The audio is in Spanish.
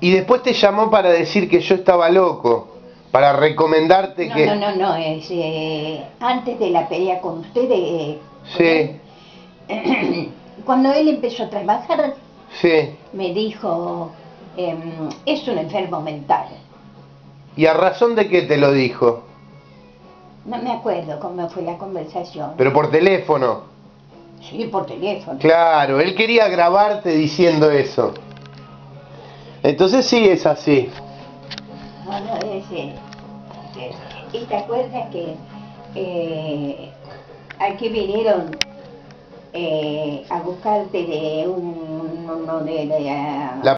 Y después te llamó para decir que yo estaba loco, para recomendarte No, que... no, no, no, es, eh, antes de la pelea con usted, eh, Sí, cuando él empezó a trabajar, sí. me dijo, em, es un enfermo mental. ¿Y a razón de qué te lo dijo? No me acuerdo cómo fue la conversación. Pero por teléfono. Sí, por teléfono. Claro, él quería grabarte diciendo eso. Entonces sí es así. No, no, es, es- ¿Y te acuerdas que eh, aquí vinieron eh, a buscarte de un, uno de, de,